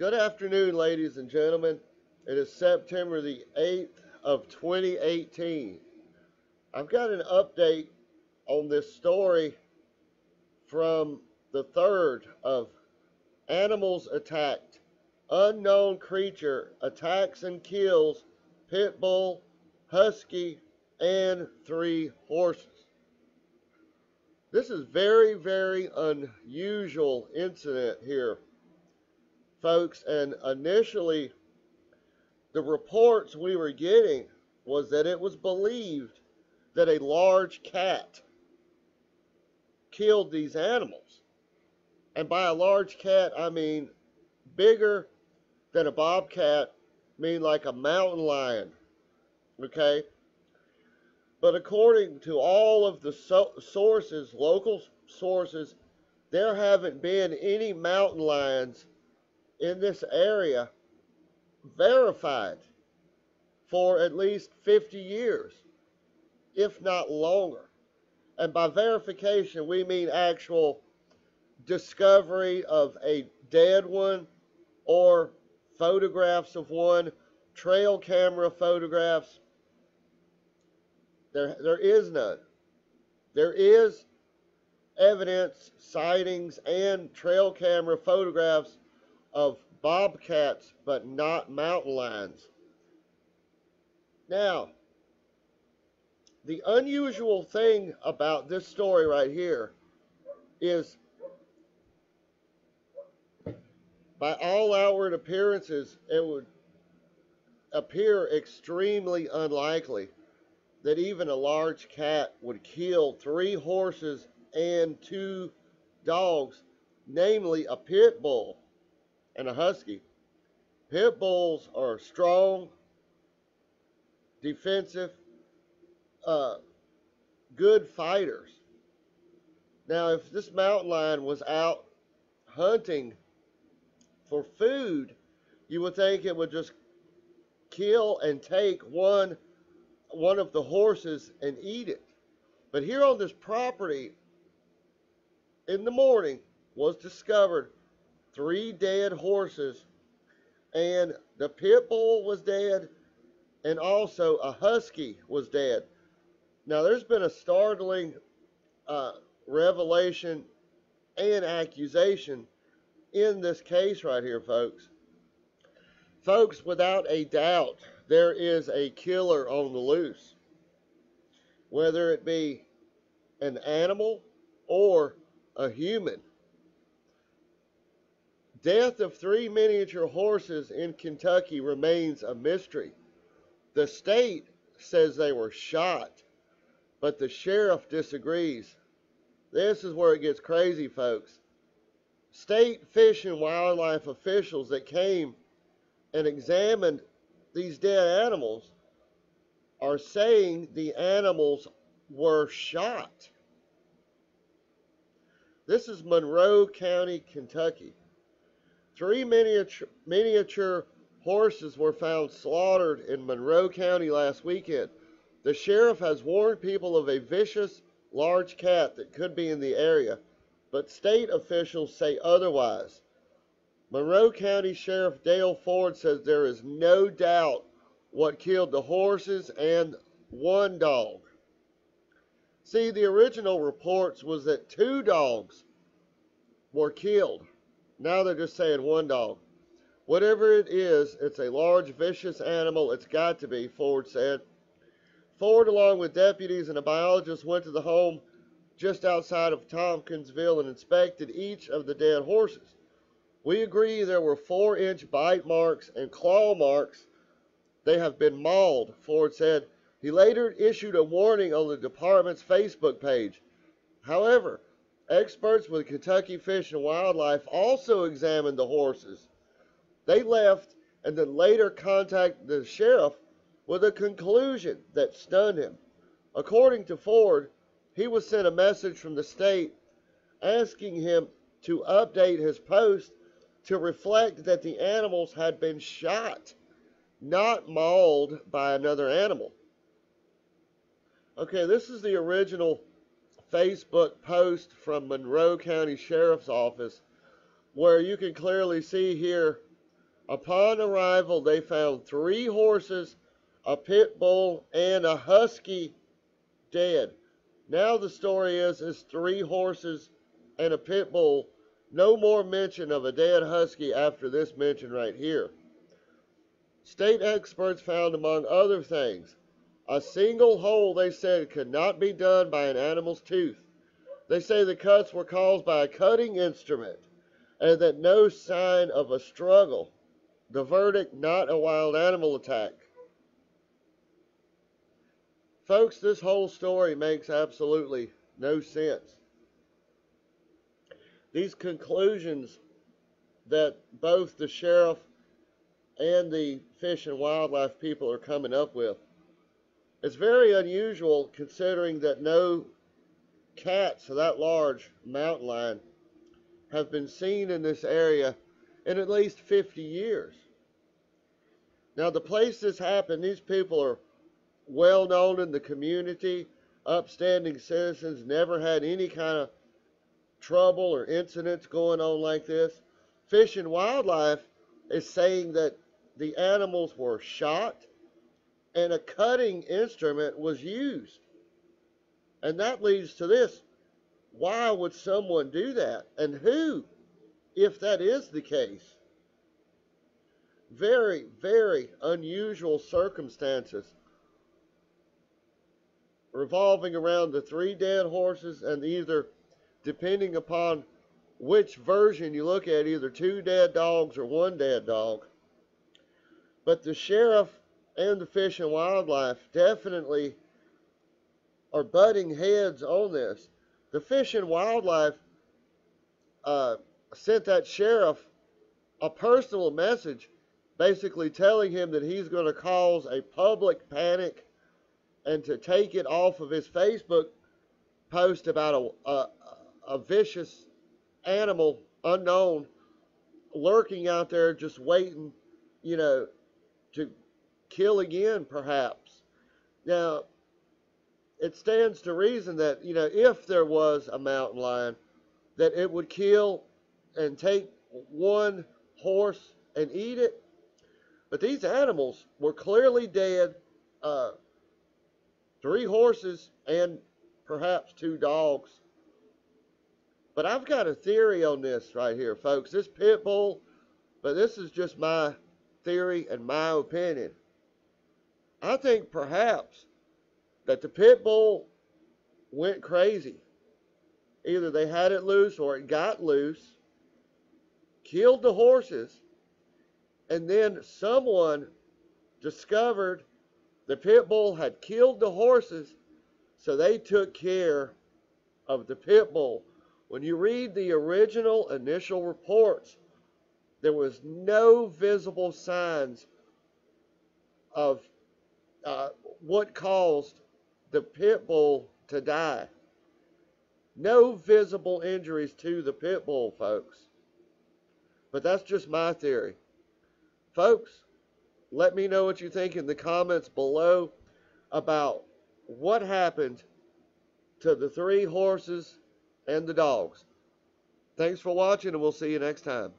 Good afternoon, ladies and gentlemen. It is September the 8th of 2018. I've got an update on this story from the 3rd of Animals Attacked. Unknown creature attacks and kills pit bull, husky, and three horses. This is very, very unusual incident here, folks. And initially, the reports we were getting was that it was believed that a large cat killed these animals. And by a large cat, I mean bigger than a bobcat, mean like a mountain lion. Okay? But according to all of the so sources, local sources, there haven't been any mountain lions in this area verified for at least 50 years, if not longer. And by verification, we mean actual discovery of a dead one or photographs of one, trail camera photographs, there, there is none. There is evidence, sightings, and trail camera photographs of bobcats, but not mountain lions. Now, the unusual thing about this story right here is by all outward appearances, it would appear extremely unlikely that even a large cat would kill three horses and two dogs, namely a pit bull and a husky. Pit bulls are strong, defensive, uh, good fighters. Now, if this mountain lion was out hunting for food, you would think it would just kill and take one one of the horses and eat it. But here on this property, in the morning, was discovered three dead horses, and the pit bull was dead, and also a husky was dead. Now, there's been a startling uh, revelation and accusation in this case right here, folks. Folks, without a doubt, there is a killer on the loose, whether it be an animal or a human. Death of three miniature horses in Kentucky remains a mystery. The state says they were shot, but the sheriff disagrees. This is where it gets crazy, folks. State fish and wildlife officials that came and examined these dead animals are saying the animals were shot. This is Monroe County, Kentucky. Three miniature, miniature horses were found slaughtered in Monroe County last weekend. The sheriff has warned people of a vicious large cat that could be in the area, but state officials say otherwise. Monroe County Sheriff Dale Ford says there is no doubt what killed the horses and one dog. See, the original reports was that two dogs were killed. Now they're just saying one dog. Whatever it is, it's a large, vicious animal. It's got to be, Ford said. Ford, along with deputies and a biologist, went to the home just outside of Tompkinsville and inspected each of the dead horses. We agree there were four inch bite marks and claw marks. They have been mauled, Ford said. He later issued a warning on the department's Facebook page. However, experts with Kentucky Fish and Wildlife also examined the horses. They left and then later contacted the sheriff with a conclusion that stunned him. According to Ford, he was sent a message from the state asking him to update his post to reflect that the animals had been shot, not mauled by another animal. Okay, this is the original Facebook post from Monroe County Sheriff's Office where you can clearly see here Upon arrival, they found three horses, a pit bull, and a husky dead. Now the story is is three horses and a pit bull. No more mention of a dead husky after this mention right here. State experts found, among other things, a single hole they said could not be done by an animal's tooth. They say the cuts were caused by a cutting instrument and that no sign of a struggle. The verdict, not a wild animal attack. Folks, this whole story makes absolutely no sense. These conclusions that both the sheriff and the fish and wildlife people are coming up with it's very unusual considering that no cats of that large mountain lion have been seen in this area in at least 50 years. Now, the place this happened, these people are well known in the community, upstanding citizens, never had any kind of trouble or incidents going on like this. Fish and Wildlife is saying that the animals were shot and a cutting instrument was used. And that leads to this. Why would someone do that? And who, if that is the case? Very, very unusual circumstances revolving around the three dead horses and either, depending upon which version you look at, either two dead dogs or one dead dog. But the sheriff and the Fish and Wildlife definitely are butting heads on this. The Fish and Wildlife uh, sent that sheriff a personal message basically telling him that he's going to cause a public panic and to take it off of his Facebook post about a, a, a vicious animal unknown lurking out there just waiting, you know, to kill again, perhaps. Now, it stands to reason that, you know, if there was a mountain lion, that it would kill and take one horse and eat it. But these animals were clearly dead. Uh, three horses and perhaps two dogs. But I've got a theory on this right here, folks. This pit bull, but this is just my theory and my opinion. I think perhaps that the pit bull went crazy. Either they had it loose or it got loose, killed the horses, and then someone discovered the pit bull had killed the horses, so they took care of the pit bull. When you read the original initial reports, there was no visible signs of uh, what caused the pit bull to die. No visible injuries to the pit bull, folks. But that's just my theory. Folks, let me know what you think in the comments below about what happened to the three horses and the dogs. Thanks for watching, and we'll see you next time.